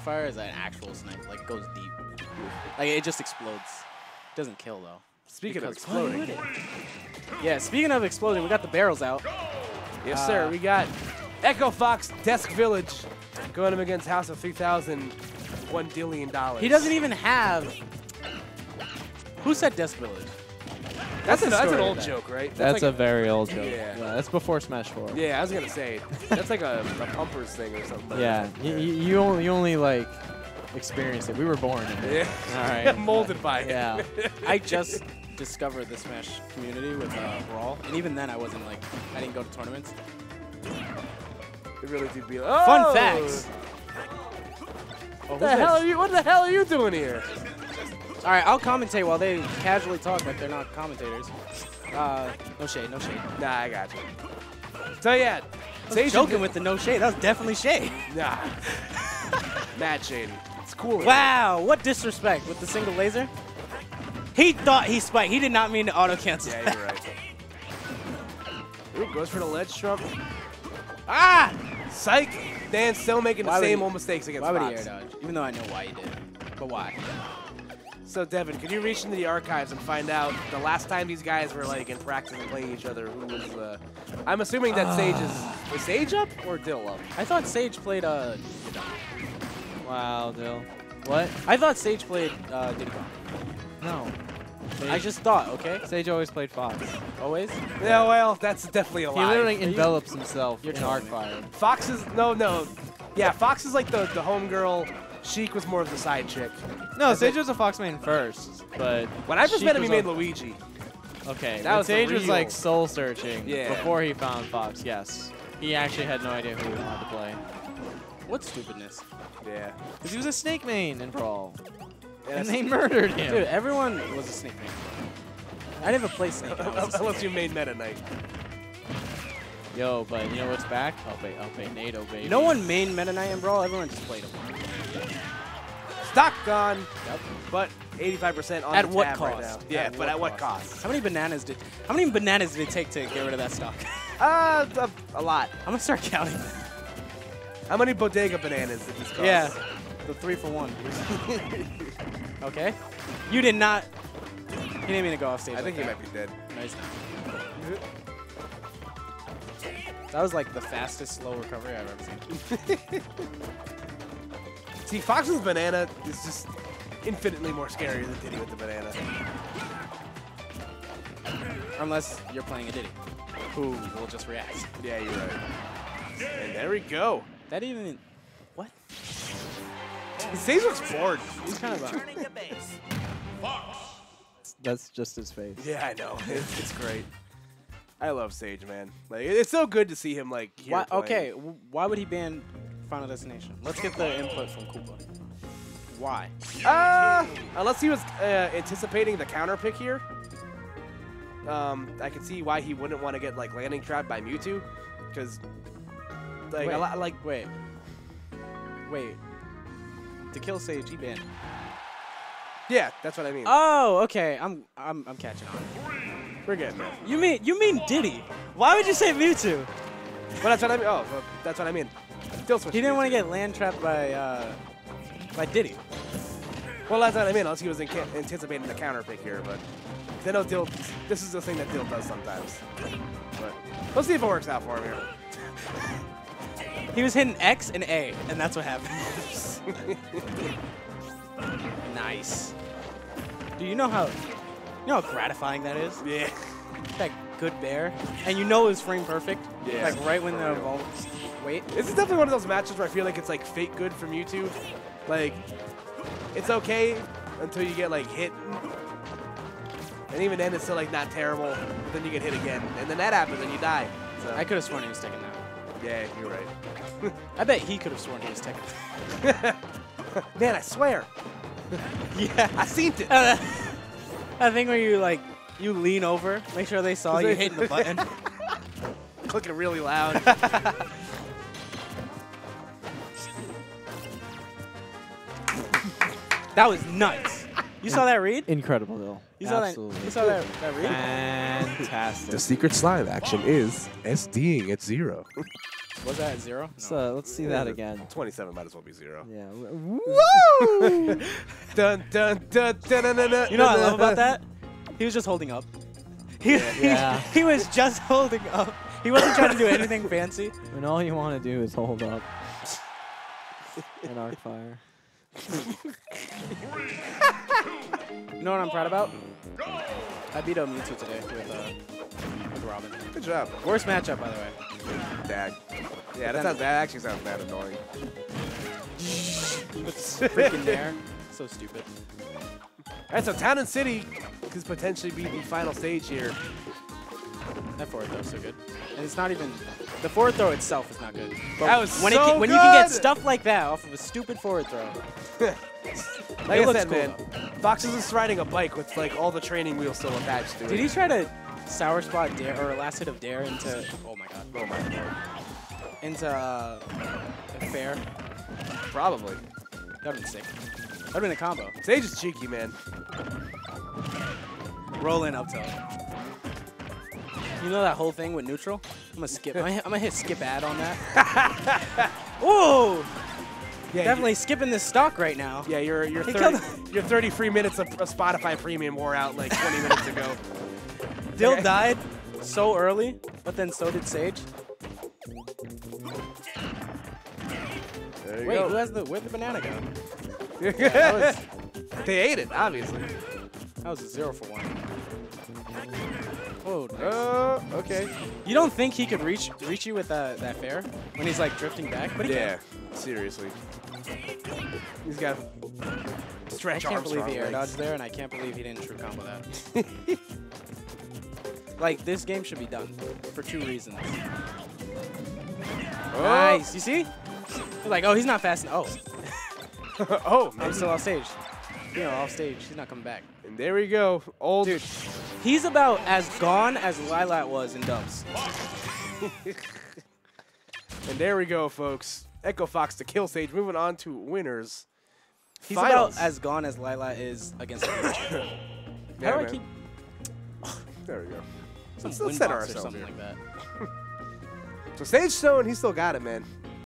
fire is an actual snipe. Like, goes deep. Like, it just explodes. Doesn't kill, though. Speaking of Because why exploding? Yeah, speaking of exploding, we got the barrels out. yes, sir. Uh, We got Echo Fox Dekillsage going up against House of 3000, one billion dollars. He doesn't even have. Who said Dekillsage? That's, the an, that's an old that. joke, right? That's like a very old joke. Yeah. Yeah, that's before Smash 4. Yeah, I was gonna say that's like a, a pumpers thing or something. Yeah, you, you, you only, you only like experienced it. We were born in it. Yeah. All right. Molded by it. Yeah. I just discovered the Smash community with uh, Brawl, and even then I wasn't like, I didn't go to tournaments. It really did be. Oh! Fun facts. Oh, What the hell are you? What the hell are you doing here? All right, I'll commentate while they casually talk like they're not commentators. Uh, no shade, no shade. Nah, I got you. So yeah, Sage joking with the no shade. That was definitely shade. Nah. Mad shady. It's cool. Wow, what disrespect with the single laser. He thought he spiked. He did not mean to auto cancel. Yeah, you're right. Ooh, goes for the ledge trump. Ah! Psych. Dan still making the Why would same old mistakes against Why would he air dodge? Even though I know why he did. It. But why? So Deven, can you reach into the archives and find out the last time these guys were like in practice and playing each other? Who was? Uh, I'm assuming that Sage is is Sage up or Dill up? I thought Sage played uh. Wow, Dill. What? I thought Sage played uh, Diddy Kong. No. I just thought. Okay. Sage always played Fox. Always. Yeah, well, that's definitely a lie. He lie. literally envelops himself You're in telling me. Arcfire. Fox is no, no. Yeah, Fox is like the the homegirl. Sheik was more of the side chick. No, Sage was a Fox main first, but When I first Sheik met him, he made Luigi. Okay, That was Sage was like soul searching Yeah. before he found Fox. Yes, he actually had no idea who he wanted to play What stupidness. Yeah. because he was a Snake main in Brawl, Yeah, and they murdered him. Dude, everyone was a Snake man. I never played Snake. Unless you made Meta Knight. Yo, but you know what's back? I'll pay, I'll pay NATO, baby. No one main Meta Knight in Brawl. Everyone just played him. Stock gone, Yep. but 85% on At the what right cost? now. Yeah, At but what at what cost? cost? How many bananas did? How many bananas did it take to get rid of that stock? Uh, a, a lot. I'm gonna start counting. How many bodega bananas did this cost? Yeah, the three for one. okay. You did not. He didn't mean to go off stage. I think he might be dead. that. No, he's not. That was like the fastest slow recovery I've ever seen. See, Fox Fox's banana is just infinitely more scary than Diddy with the banana. Unless you're playing a Diddy, who will just react. Yeah, you're right. And there we go. That even. What? Sage looks bored. He's kind of. A, That's just his face. Yeah, I know. It's, it's great. I love Sage, man. Like, it's so good to see him like here. why, okay, why would he ban Final Destination? Let's get the input from Koopa. Why? Uh, unless he was uh, anticipating the counter pick here. Um, I can see why he wouldn't want to get like landing trapped by Mewtwo, because like Wait. lot like Wait. Wait. To kill Sage, he banned. yeah, that's what I mean. Oh, okay. I'm I'm I'm catching on. We're good. You mean you mean Diddy? Why would you say Mewtwo? But that's what I mean. Oh, well, that's what I mean. Still switch. He didn't want to get land trapped by uh by Diddy. Well, that's what I mean. Unless he was anticipating the counter pick here, but they know Dill. This is the thing that Dill does sometimes. But let's see if it works out for him here. He was hitting X and A, and that's what happened. nice. Do you know how you know how gratifying that is? yeah. That good bear, and you know it was frame perfect. Yeah, Like right when the real. Wait. This is definitely one of those matches where I feel like it's like fake good from YouTube. Like, it's okay until you get like hit. And even then, it's still like not terrible. But then you get hit again, and then that happens, and you die. So I could have sworn he was taking that. yeah, you're right. I bet he could have sworn he was taking. Man, I swear, yeah. I seen it. Uh, I think where you like you lean over, make sure they saw you hitting the button. Clicking really loud. That was nuts. You saw that read? Incredible, Dill. You saw Absolutely. that? You saw that, that read? Fantastic. The secret slime action is SDing at zero. Was that at zero? Let's, No. uh, let's see that again. 27 might as well be zero. Yeah. Woo! dun, dun, dun, dun, dun, dun, dun, You know what I love about that? He was just holding up. He, he- Yeah. he was just holding up. He wasn't trying to do anything fancy. When all you want to do is hold up. An arc fire. You know what I'm proud about? I beat up Mewtwo today with, uh, with Robin. Good job. Worst matchup, by the way. Dag. Yeah, that, sounds, that actually sounds bad annoying. Freaking Nair. So stupid. All right, so Town and City could potentially be the final stage here. That forward throw's so good. And it's not even... The forward throw itself is not good. But That was when, so it can, when you can get stuff like that off of a stupid forward throw, Like It I looks said, cool, man, Fox is just riding a bike with like all the training wheels still attached to it. Did he try to sour spot Dair or last hit of Dair into oh my god Oh my god. into uh, a fair? Probably. That'd been sick. That'd been a combo. Sage is cheeky, man. Roll in up tilt. You know that whole thing with neutral? I'm gonna skip. I'm gonna hit, I'm gonna hit skip ad on that. Ooh, Yeah, definitely skipping this stock right now. Yeah, your your He 30, killed- your 33 minutes of Spotify Premium wore out like 20 minutes ago. Dill Okay. died so early, but then so did Sage. There you Wait, go. who has the where'd the banana go? they ate it, obviously. That was a zero for one. Oh. Uh, okay. You don't think he could reach reach you with that that fair when he's like drifting back? But he Yeah, can. seriously. He's got I stretch can't believe he air dodged there, and I can't believe he didn't true combo that. like this game should be done for two reasons. Oh. Nice, you see? You're like, oh, he's not fast. Enough. Oh, oh, I'm still off stage. You know, off stage. He's not coming back. And there we go. Old Dude, he's about as gone as Lilat was in dubs. And there we go, folks. Echo Fox Dekillsage. Moving on to winners. He's Finals. about as gone as Lilat is against the How Yeah, do I keep There we go. some Let's- let's wind center box or something here. like that? So Sage Stone, he still got it, man.